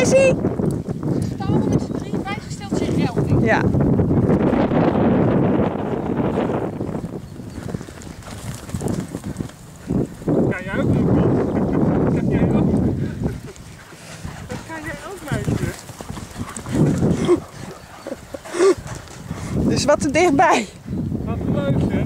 Is Staan we met z'n drieën bijgesteld zich elke. Ja. Kan jij ook nog? Kan jij ook? Dat kan jij ook, meisje. Dus wat te dichtbij. Wat leuk zeg.